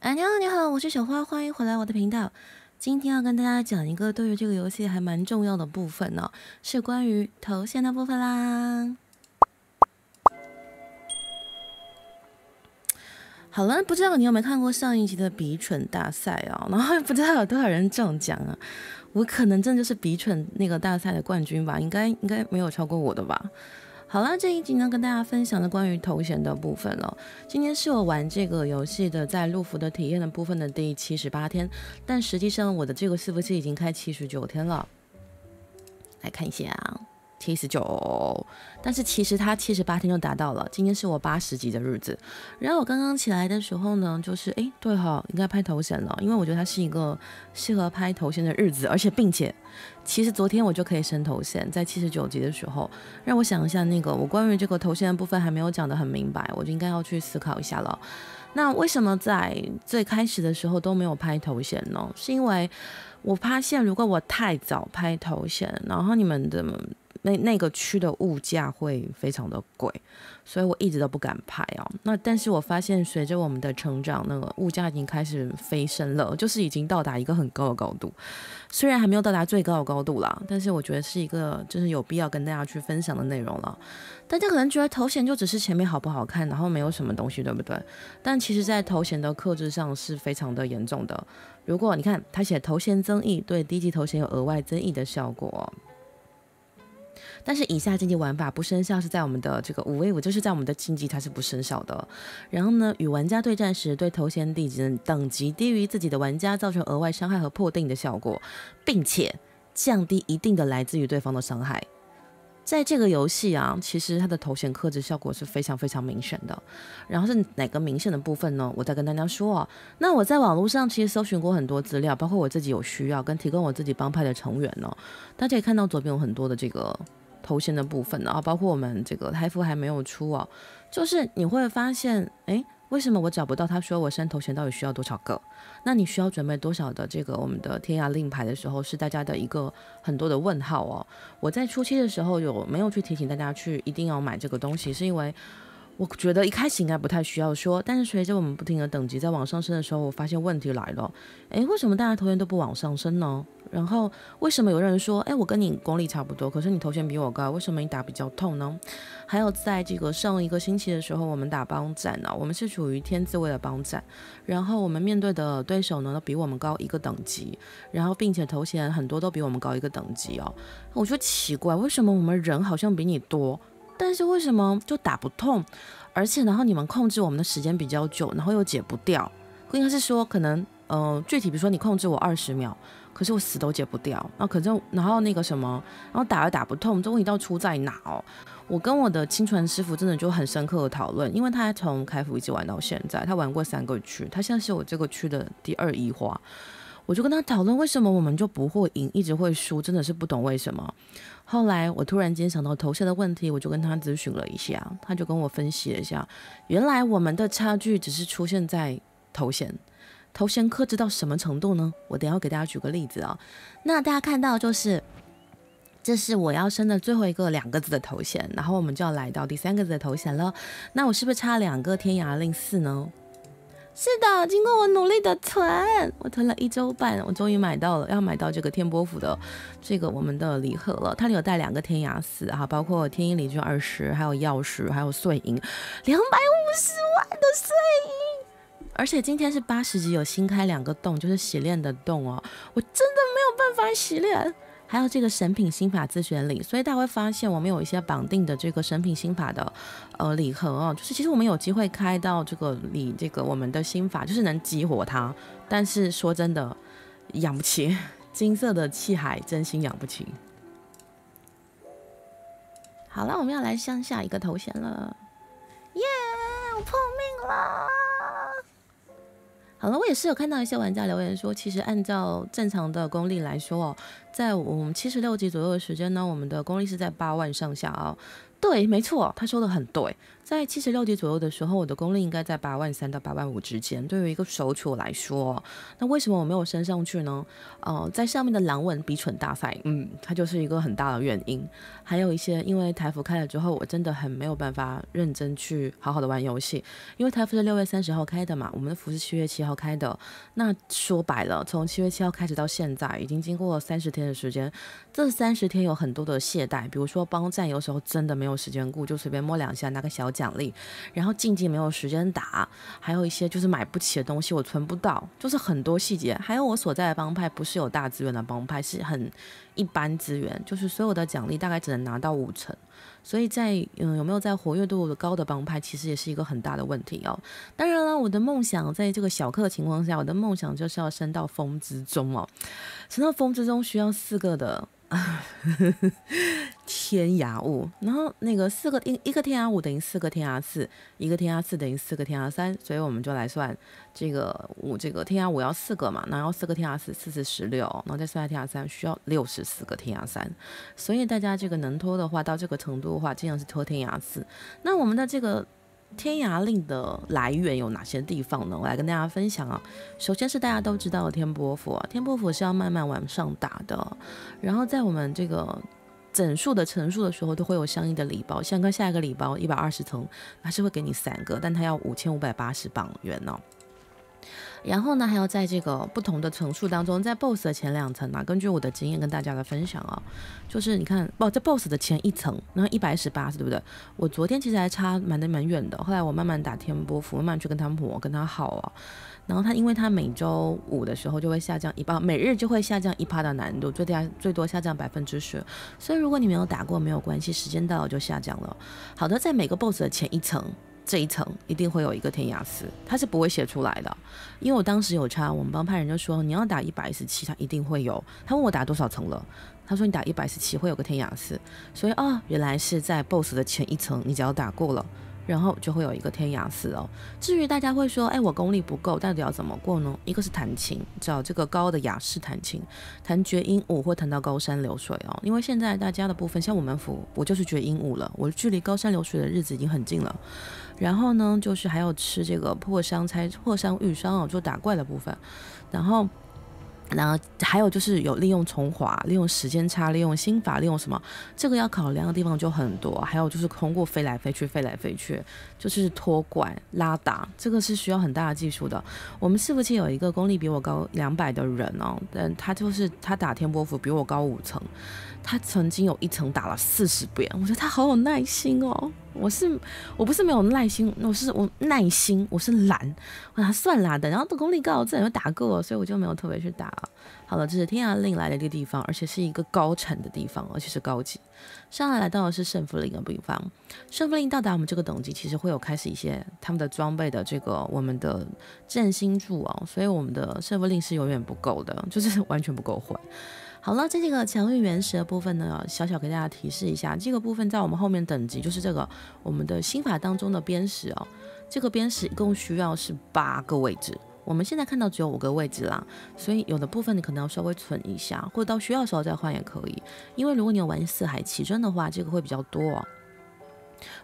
哎，你好，你好，我是小花，欢迎回来我的频道。今天要跟大家讲一个对于这个游戏还蛮重要的部分呢，是关于头衔的部分啦。好了，不知道你有没有看过上一集的比蠢大赛啊？然后不知道有多少人中奖啊？我可能真的就是比蠢那个大赛的冠军吧？应该应该没有超过我的吧？好了，这一集呢跟大家分享的关于头衔的部分了。今天是我玩这个游戏的在路服的体验的部分的第七十八天，但实际上我的这个伺服器已经开七十九天了。来看一下。七十九，但是其实他七十八天就达到了。今天是我八十级的日子。然后我刚刚起来的时候呢，就是哎，对哈，应该拍头衔了，因为我觉得它是一个适合拍头衔的日子，而且并且，其实昨天我就可以升头衔，在七十九级的时候。让我想一下，那个我关于这个头衔的部分还没有讲得很明白，我就应该要去思考一下了。那为什么在最开始的时候都没有拍头衔呢？是因为我发现，如果我太早拍头衔，然后你们的。那那个区的物价会非常的贵，所以我一直都不敢拍哦。那但是我发现随着我们的成长，那个物价已经开始飞升了，就是已经到达一个很高的高度。虽然还没有到达最高的高度啦，但是我觉得是一个就是有必要跟大家去分享的内容了。大家可能觉得头衔就只是前面好不好看，然后没有什么东西，对不对？但其实，在头衔的克制上是非常的严重的。如果你看他写头衔增益，对低级头衔有额外增益的效果。但是以下竞技玩法不生效是在我们的这个五 v 五，就是在我们的竞技它是不生效的。然后呢，与玩家对战时，对头衔地级等级低于自己的玩家造成额外伤害和破定的效果，并且降低一定的来自于对方的伤害。在这个游戏啊，其实它的头衔克制效果是非常非常明显的。然后是哪个明显的部分呢？我再跟大家说啊。那我在网络上其实搜寻过很多资料，包括我自己有需要跟提供我自己帮派的成员呢。大家可以看到左边有很多的这个。头衔的部分，然后包括我们这个台服还没有出哦，就是你会发现，哎，为什么我找不到？他说我升头衔到底需要多少个？那你需要准备多少的这个我们的天涯令牌的时候，是大家的一个很多的问号哦。我在初期的时候有没有去提醒大家去一定要买这个东西？是因为我觉得一开始应该不太需要说，但是随着我们不停的等级在往上升的时候，我发现问题来了，哎，为什么大家头衔都不往上升呢？然后为什么有人说，哎，我跟你功力差不多，可是你头衔比我高，为什么你打比较痛呢？还有在这个上一个星期的时候，我们打帮战呢，我们是处于天字位的帮战，然后我们面对的对手呢都比我们高一个等级，然后并且头衔很多都比我们高一个等级哦，我觉得奇怪，为什么我们人好像比你多，但是为什么就打不痛？而且然后你们控制我们的时间比较久，然后又解不掉，应该是说可能，呃，具体比如说你控制我二十秒。可是我死都解不掉，那可是然后那个什么，然后打又打不痛，这问题到出在哪哦？我跟我的清纯师傅真的就很深刻的讨论，因为他从开服一直玩到现在，他玩过三个区，他现在是我这个区的第二一花，我就跟他讨论为什么我们就不会赢，一直会输，真的是不懂为什么。后来我突然间想到头衔的问题，我就跟他咨询了一下，他就跟我分析了一下，原来我们的差距只是出现在头衔。头衔克制到什么程度呢？我等下给大家举个例子啊。那大家看到就是，这是我要升的最后一个两个字的头衔，然后我们就要来到第三个字的头衔了。那我是不是差两个天涯令四呢？是的，经过我努力的存，我囤了一周半，我终于买到了，要买到这个天波府的这个我们的礼盒了。它里有带两个天涯四哈，包括天鹰礼券二十，还有钥匙，还有碎银两百五十万的碎银。而且今天是八十级，有新开两个洞，就是洗练的洞哦。我真的没有办法洗练。还有这个神品心法自选礼，所以大家会发现我们有一些绑定的这个神品心法的呃礼盒哦。就是其实我们有机会开到这个礼，这个我们的心法就是能激活它。但是说真的，养不起金色的气海，真心养不起。好了，我们要来向下一个头衔了。耶，我破命了！好了，我也是有看到一些玩家留言说，其实按照正常的功力来说哦，在我们七十六级左右的时间呢，我们的功力是在八万上下哦。对，没错，他说的很对。在七十六级左右的时候，我的功力应该在八万三到八万五之间。对于一个手处来说，那为什么我没有升上去呢？呃，在上面的狼吻比蠢大赛，嗯，它就是一个很大的原因。还有一些，因为台服开了之后，我真的很没有办法认真去好好的玩游戏。因为台服是六月三十号开的嘛，我们的服是七月七号开的。那说白了，从七月七号开始到现在，已经经过了三十天的时间。这三十天有很多的懈怠，比如说帮战，有时候真的没有时间顾，就随便摸两下拿个小奖励。然后竞技没有时间打，还有一些就是买不起的东西，我存不到，就是很多细节。还有我所在的帮派不是有大资源的帮派，是很。一般资源就是所有的奖励大概只能拿到五成，所以在嗯有没有在活跃度高的帮派，其实也是一个很大的问题哦。当然了，我的梦想在这个小课的情况下，我的梦想就是要升到风之中哦。升到风之中需要四个的。啊 天涯物，然后那个四个一一个天涯五等于四个天涯四，一个天涯四等于四个天涯三，所以我们就来算这个五，这个天涯五要四个嘛，然后四个天涯四，四四十六，然后再算下天涯三，需要六十四个天涯三，所以大家这个能拖的话，到这个程度的话，尽量是拖天涯四。那我们的这个。天涯令的来源有哪些地方呢？我来跟大家分享啊。首先是大家都知道的天波府啊，天波府是要慢慢往上打的。然后在我们这个整数的乘数的时候，都会有相应的礼包，像刚下一个礼包一百二十层，它是会给你三个，但它要五千五百八十磅元哦。然后呢，还要在这个不同的层数当中，在 BOSS 的前两层啊，根据我的经验跟大家的分享啊，就是你看，哦，在 BOSS 的前一层，然后一百十八是对不对？我昨天其实还差蛮的蛮远的，后来我慢慢打天波符，慢慢去跟他磨，跟他耗啊。然后他因为他每周五的时候就会下降一半，每日就会下降一趴的难度，最大最多下降百分之十。所以如果你没有打过没有关系，时间到了就下降了。好的，在每个 BOSS 的前一层。这一层一定会有一个天涯四，他是不会写出来的，因为我当时有查，我们帮派人就说你要打一百一十七，他一定会有。他问我打多少层了，他说你打一百一十七会有个天涯四，所以啊，原来是在 BOSS 的前一层，你只要打过了。然后就会有一个天涯四哦。至于大家会说，哎，我功力不够，到底要怎么过呢？一个是弹琴，找这个高的雅士弹琴，弹绝音舞或弹到高山流水哦。因为现在大家的部分，像我们府，我就是绝音舞了，我距离高山流水的日子已经很近了。然后呢，就是还要吃这个破伤拆破伤愈伤哦，做打怪的部分。然后。然后还有就是有利用重滑，利用时间差，利用心法，利用什么？这个要考量的地方就很多。还有就是通过飞来飞去，飞来飞去，就是拖怪拉打，这个是需要很大的技术的。我们伺服器有一个功力比我高两百的人哦，但他就是他打天波符比我高五层。他曾经有一层打了四十遍，我觉得他好有耐心哦。我是我不是没有耐心，我是我耐心，我是懒，我他算懒的。然后的功力高，自然就打过，所以我就没有特别去打。好了，这是天涯令来的一个地方，而且是一个高产的地方，而且是高级。上来来到的是胜负令的地方，胜负令到达我们这个等级，其实会有开始一些他们的装备的这个我们的振兴柱哦，所以我们的胜负令是永远不够的，就是完全不够换。好了，在这个强运原石的部分呢，小小给大家提示一下，这个部分在我们后面等级，就是这个我们的心法当中的边石哦，这个边石一共需要是八个位置，我们现在看到只有五个位置啦，所以有的部分你可能要稍微存一下，或者到需要的时候再换也可以，因为如果你有玩四海奇珍的话，这个会比较多。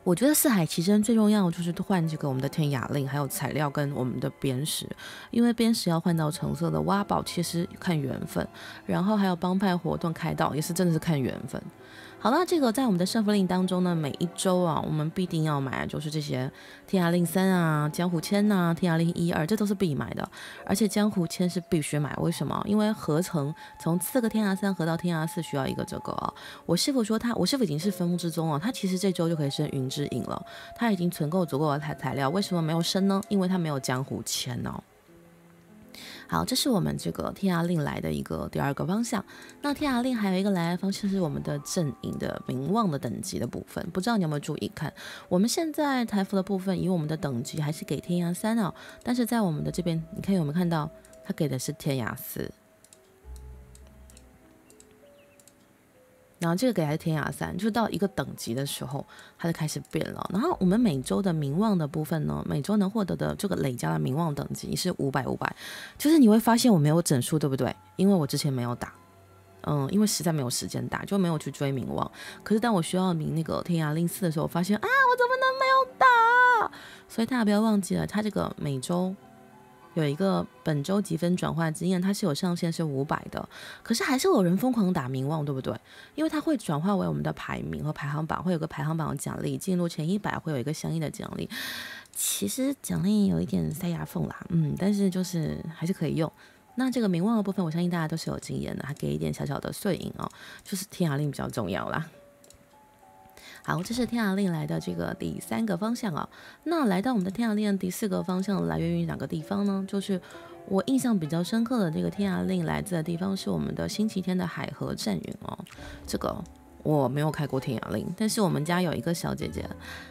我觉得四海奇珍最重要的就是换这个我们的天涯令，还有材料跟我们的砭石，因为砭石要换到橙色的挖宝，其实看缘分，然后还有帮派活动开到，也是真的是看缘分。好了，这个在我们的胜负令当中呢，每一周啊，我们必定要买，就是这些天涯令三啊、江湖签呐、天涯令一二，这都是必买的。而且江湖签是必须买，为什么？因为合成从四个天涯三合到天涯四需要一个这个啊。我师傅说他，我师傅已经是分封之中了，他其实这周就可以升云之影了，他已经存够足够的材材料，为什么没有升呢？因为他没有江湖签哦。好，这是我们这个天涯令来的一个第二个方向。那天涯令还有一个来的方向是我们的阵营的名望的等级的部分，不知道你有没有注意看？我们现在台服的部分以我们的等级还是给天涯三哦，但是在我们的这边，你看有没有看到，他给的是天涯四。然后这个给的是天涯三，就到一个等级的时候，它就开始变了。然后我们每周的名望的部分呢，每周能获得的这个累加的名望等级是五百五百，就是你会发现我没有整数，对不对？因为我之前没有打。嗯，因为实在没有时间打，就没有去追名望。可是当我需要冥那个天涯令四的时候，我发现啊，我怎么能没有打？所以大家不要忘记了，它这个每周有一个本周积分转换经验，它是有上限是五百的。可是还是有人疯狂打名望，对不对？因为它会转化为我们的排名和排行榜，会有个排行榜奖励，进入前一百会有一个相应的奖励。其实奖励有一点塞牙缝啦，嗯，但是就是还是可以用。那这个名望的部分，我相信大家都是有经验的，还给一点小小的碎银哦，就是天涯令比较重要啦。好，这是天涯令来的这个第三个方向啊。那来到我们的天涯令第四个方向，来源于哪个地方呢？就是我印象比较深刻的这个天涯令来自的地方是我们的星期天的海河战云哦，这个。我没有开过天涯令，但是我们家有一个小姐姐，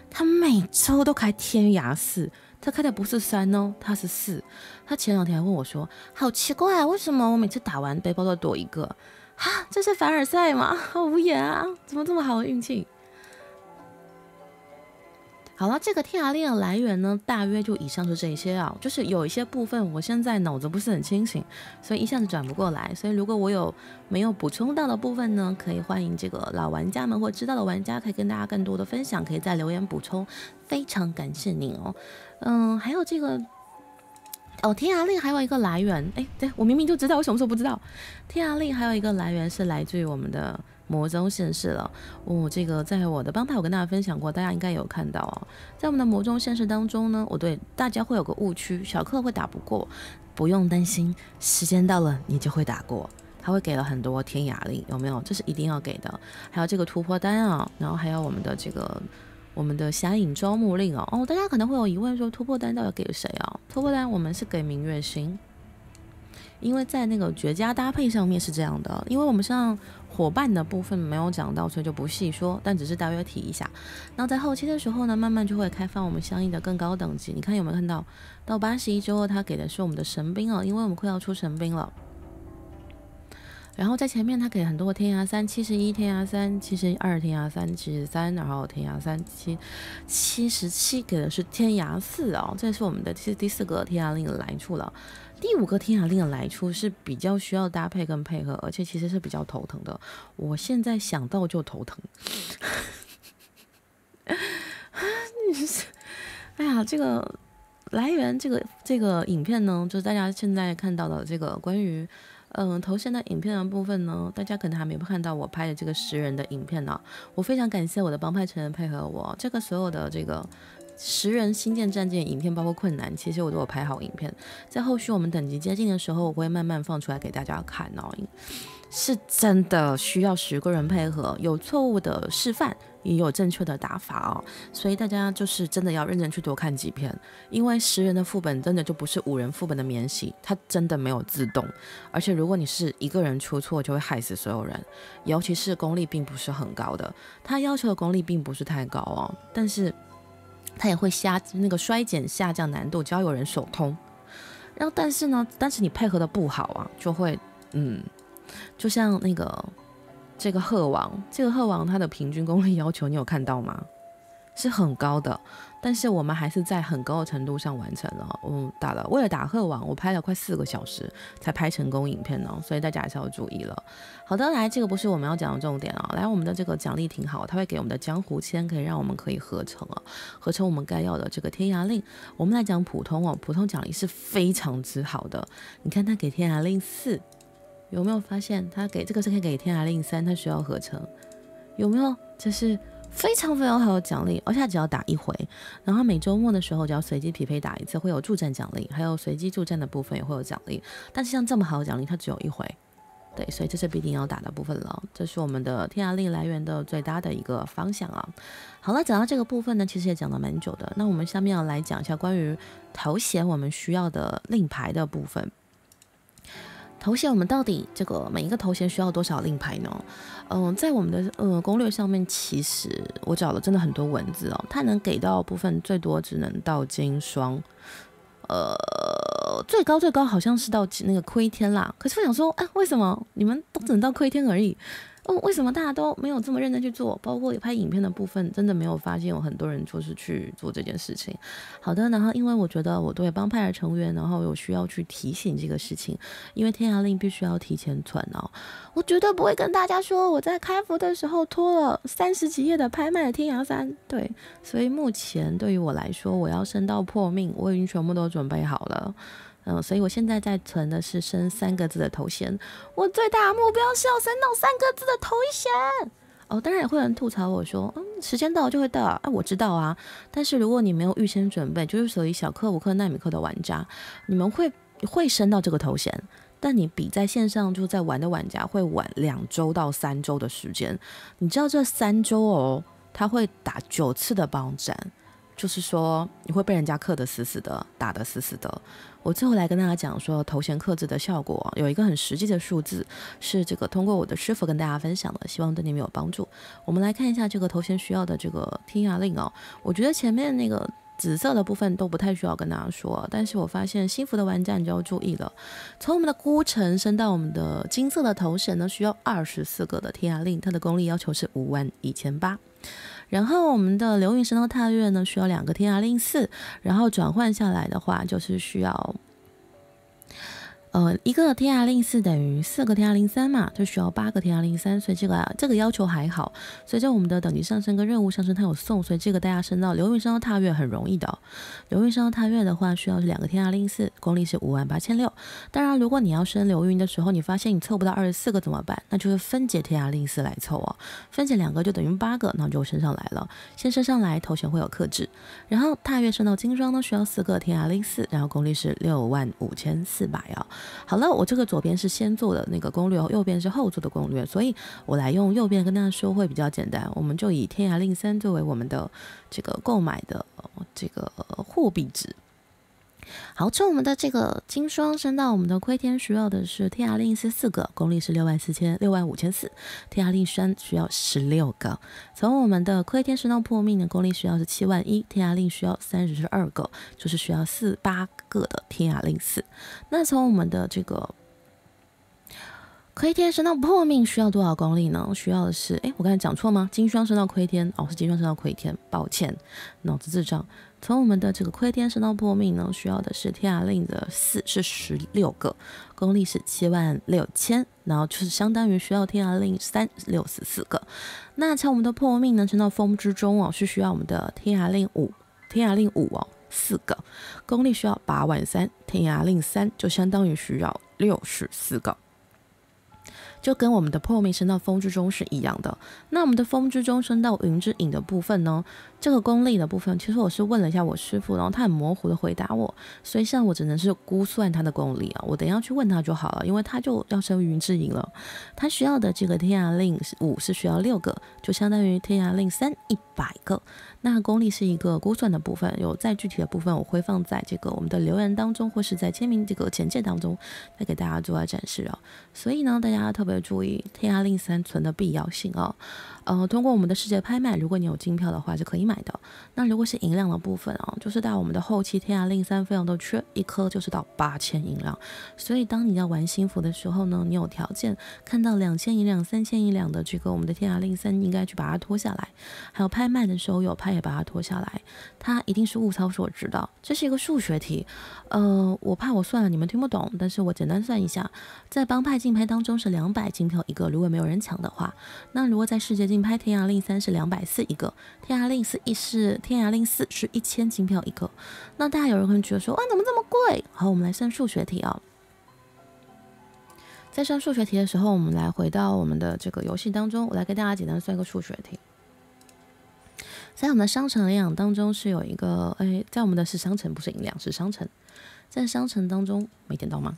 她每周都开天涯四，她开的不是三哦，她是四。她前两天还问我说：“好奇怪，为什么我每次打完背包都躲一个？哈，这是凡尔赛吗？好无言啊，怎么这么好的运气？”好了，这个天涯令的来源呢，大约就以上是这些啊，就是有一些部分我现在脑子不是很清醒，所以一下子转不过来。所以如果我有没有补充到的部分呢，可以欢迎这个老玩家们或知道的玩家可以跟大家更多的分享，可以在留言补充，非常感谢您哦。嗯，还有这个哦，天涯令还有一个来源，哎，对我明明就知道，我什么时候不知道？天涯令还有一个来源是来自于我们的。魔宗现世了，哦，这个在我的帮派我跟大家分享过，大家应该有看到哦。在我们的魔宗现世当中呢，我对大家会有个误区，小克会打不过，不用担心，时间到了你就会打过。他会给了很多天涯令，有没有？这是一定要给的。还有这个突破单啊，然后还有我们的这个我们的侠影招募令哦。哦，大家可能会有疑问说，突破单到底给谁啊？突破单我们是给明月星，因为在那个绝佳搭配上面是这样的，因为我们像。伙伴的部分没有讲到，所以就不细说，但只是大约提一下。那在后期的时候呢，慢慢就会开放我们相应的更高等级。你看有没有看到？到八十一之后，他给的是我们的神兵哦，因为我们快要出神兵了。然后在前面，他给很多天涯三七十一、天涯三七十二、天涯三七十三，然后天涯三七七十七，给的是天涯四哦，这是我们的第第四个天涯令的来处了。第五个天涯令的来处是比较需要搭配跟配合，而且其实是比较头疼的。我现在想到就头疼。你是，哎呀，这个来源，这个这个影片呢，就是大家现在看到的这个关于嗯头像的影片的部分呢，大家可能还没有看到我拍的这个十人的影片呢。我非常感谢我的帮派成员配合我，这个所有的这个。十人新建战舰影片包括困难，其实我都有拍好影片，在后续我们等级接近的时候，我会慢慢放出来给大家看哦。是真的需要十个人配合，有错误的示范，也有正确的打法哦。所以大家就是真的要认真去多看几篇，因为十人的副本真的就不是五人副本的免洗，它真的没有自动，而且如果你是一个人出错，就会害死所有人，尤其是功力并不是很高的，它要求的功力并不是太高哦，但是。它也会下那个衰减下降难度，只要有人手通。然后，但是呢，但是你配合的不好啊，就会嗯，就像那个这个鹤王，这个鹤王它的平均功力要求，你有看到吗？是很高的。但是我们还是在很高的程度上完成了。嗯，打了为了打鹤王，我拍了快四个小时才拍成功影片呢，所以大家还是要注意了。好的，来，这个不是我们要讲的重点啊。来，我们的这个奖励挺好，它会给我们的江湖签，可以让我们可以合成啊，合成我们该要的这个天涯令。我们来讲普通哦，普通奖励是非常之好的。你看他给天涯令四，有没有发现他给这个是可以给天涯令三，他需要合成，有没有？这是。非常非常好的奖励，而且只要打一回，然后每周末的时候只要随机匹配打一次，会有助战奖励，还有随机助战的部分也会有奖励。但是像这么好的奖励，它只有一回，对，所以这是必定要打的部分了。这是我们的天涯令来源的最大的一个方向啊。好了，讲到这个部分呢，其实也讲了蛮久的。那我们下面要来讲一下关于头衔我们需要的令牌的部分。头衔我们到底这个每一个头衔需要多少令牌呢？嗯，在我们的呃攻略上面，其实我找了真的很多文字哦，它能给到部分最多只能到金霜，呃，最高最高好像是到那个亏天啦。可是我想说，哎，为什么你们都只能到亏天而已？哦，为什么大家都没有这么认真去做？包括有拍影片的部分，真的没有发现有很多人就是去做这件事情。好的，然后因为我觉得我对帮派的成员，然后有需要去提醒这个事情，因为天涯令必须要提前存哦。我绝对不会跟大家说我在开服的时候拖了三十几页的拍卖的天涯三。对，所以目前对于我来说，我要升到破命，我已经全部都准备好了。嗯，所以我现在在存的是升三个字的头衔，我最大目标是要升到三个字的头衔。哦，当然也会有人吐槽我说，嗯，时间到了就会到啊，我知道啊。但是如果你没有预先准备，就是属于小克五克纳米克的玩家，你们会会升到这个头衔，但你比在线上就在玩的玩家会晚两周到三周的时间。你知道这三周哦，他会打九次的帮战，就是说你会被人家克得死死的，打得死死的。我最后来跟大家讲说，头衔克制的效果有一个很实际的数字，是这个通过我的师傅跟大家分享的，希望对你们有帮助。我们来看一下这个头衔需要的这个天涯令哦，我觉得前面那个紫色的部分都不太需要跟大家说，但是我发现幸福的玩家你就要注意了，从我们的孤城升到我们的金色的头衔呢，需要二十四个的天涯令，它的功力要求是五万一千八。然后我们的流云神刀踏月呢，需要两个天涯令四，然后转换下来的话，就是需要。呃，一个天涯令四等于四个天涯令三嘛，就需要八个天涯令三，所以这个这个要求还好。随着我们的等级上升跟任务上升，它有送，所以这个大家升到流云升到踏月很容易的。流云升到踏月的话，需要是两个天涯令四，功力是五万八千六。当然，如果你要升流云的时候，你发现你凑不到二十四个怎么办？那就是分解天涯令四来凑哦，分解两个就等于八个，那就升上来了。先升上来，头衔会有克制。然后踏月升到金装呢，需要四个天涯令四，然后功力是六万五千四百哦。好了，我这个左边是先做的那个攻略，右边是后做的攻略，所以我来用右边跟大家说会比较简单。我们就以天涯令三作为我们的这个购买的这个货币值。好，从我们的这个金霜升到我们的亏天需要的是天涯令是四个，功力是六万四千六万五千四。天涯令三需要十六个。从我们的亏天升到破命的功力需要是七万一，天涯令需要三十二个，就是需要四八个的天涯令四。那从我们的这个亏天升到破命需要多少功力呢？需要的是，哎，我刚才讲错吗？金霜升到窥天，哦，是金霜升到窥天，抱歉，脑子智障。从我们的这个窥天升到破命呢，需要的是天涯令的四是十六个，功力是七万六千，然后就是相当于需要天涯令三六十四个。那从我们的破命呢升到风之中哦，是需要我们的天涯令五，天涯令五哦四个，功力需要八万三，天涯令三就相当于需要六十四个。就跟我们的破灭升到风之中是一样的。那我们的风之中升到云之影的部分呢？这个功力的部分，其实我是问了一下我师傅，然后他很模糊的回答我，所以现在我只能是估算他的功力啊。我等一下去问他就好了，因为他就要升云之影了。他需要的这个天涯令五是需要六个，就相当于天涯令三一百个。那功力是一个估算的部分，有再具体的部分我会放在这个我们的留言当中，或是在签名这个简介当中来给大家做来展示啊。所以呢，大家特别注意天涯令三存的必要性啊。呃，通过我们的世界拍卖，如果你有金票的话，是可以买的。那如果是银两的部分啊，就是到我们的后期天涯令三非常的缺一颗，就是到八千银两。所以当你要玩新服的时候呢，你有条件看到两千银两、三千银两的这个我们的天涯令三，应该去把它拖下来。还有拍卖的时候有拍也把它拖下来，它一定是物超所值的。这是一个数学题，呃，我怕我算了你们听不懂，但是我简单算一下，在帮派竞拍当中是两百金票一个，如果没有人抢的话，那如果在世界竞拍天涯令三是两百四一个，天涯令四一是天涯令四是一千金票一个。那大家有人可能觉得说，哇，怎么这么贵？好，我们来算数学题啊。在算数学题的时候，我们来回到我们的这个游戏当中，我来给大家简单算一个数学题。在我们的商城领养当中是有一个，哎，在我们的是商城，不是银两，是商城。在商城当中没点到吗？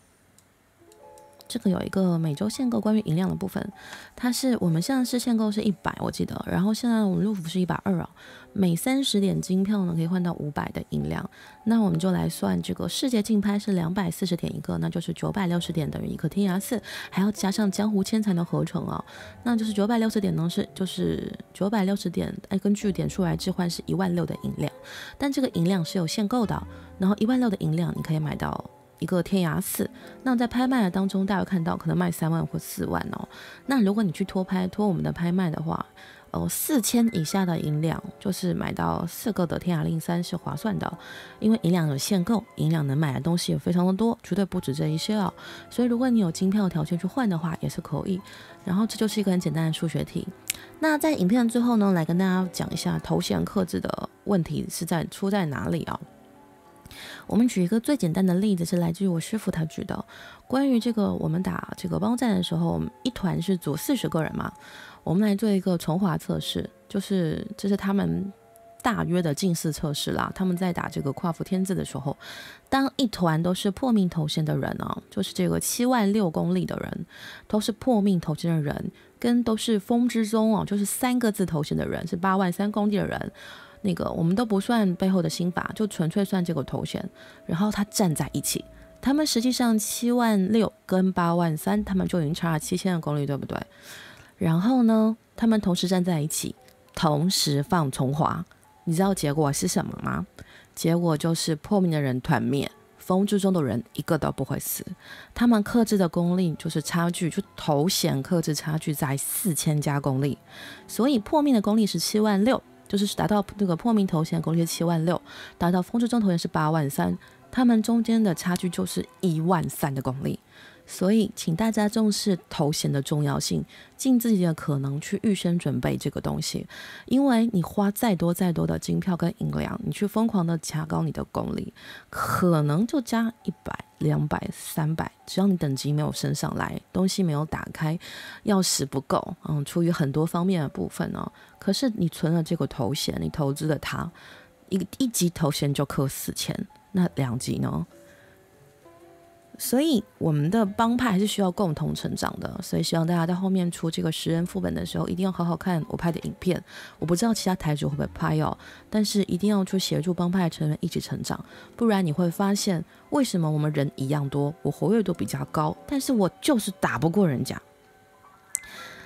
这个有一个每周限购关于银量的部分，它是我们现在是限购是一百，我记得，然后现在我们入服是一百二啊。每三十点金票呢，可以换到五百的银两。那我们就来算这个世界竞拍是两百四十点一个，那就是九百六十点等于一颗天涯四，还要加上江湖签才能合成啊。那就是九百六十点呢是就是九百六十点，哎，根据点数来置换是一万六的银两，但这个银两是有限购的，然后一万六的银两你可以买到。一个天涯寺，那在拍卖的当中，大家看到可能卖三万或四万哦。那如果你去托拍托我们的拍卖的话，哦，四千以下的银两就是买到四个的天涯令三是划算的，因为银两有限购，银两能买的东西也非常的多，绝对不止这一些哦。所以如果你有金票条件去换的话，也是可以。然后这就是一个很简单的数学题。那在影片最后呢，来跟大家讲一下头衔克制的问题是在出在哪里啊？我们举一个最简单的例子，是来自于我师傅他举的。关于这个，我们打这个帮战的时候，一团是组四十个人嘛。我们来做一个重华测试，就是这是他们大约的近似测试啦。他们在打这个跨服天字的时候，当一团都是破命头衔的人啊，就是这个七万六公里的人，都是破命头衔的人，跟都是风之中哦，就是三个字头衔的人，是八万三公里的人。那个我们都不算背后的心法，就纯粹算这个头衔。然后他站在一起，他们实际上七万六跟八万三，他们就已经差了七千的公里，对不对？然后呢，他们同时站在一起，同时放重华，你知道结果是什么吗？结果就是破命的人团灭，风之中的人一个都不会死。他们克制的功力就是差距，就头衔克制差距在四千加功力，所以破命的功力是七万六。就是达到那个破命头衔功力是七万六，达到风之中头衔是八万三，他们中间的差距就是一万三的功力。所以，请大家重视头衔的重要性，尽自己的可能去预先准备这个东西。因为你花再多再多的金票跟银两，你去疯狂的加高你的功力，可能就加一百、两百、三百，只要你等级没有升上来，东西没有打开，钥匙不够，嗯，出于很多方面的部分呢。可是你存了这个头衔，你投资了它，一一级头衔就扣四千，那两级呢？所以我们的帮派还是需要共同成长的，所以希望大家在后面出这个十人副本的时候，一定要好好看我拍的影片。我不知道其他台主会不会拍哦，但是一定要去协助帮派成员一起成长，不然你会发现为什么我们人一样多，我活跃度比较高，但是我就是打不过人家。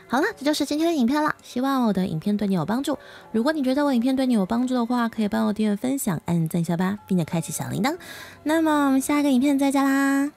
好了，这就是今天的影片了，希望我的影片对你有帮助。如果你觉得我影片对你有帮助的话，可以帮我订阅、分享、按赞一下吧，并且开启小铃铛。那么我们下一个影片再见啦！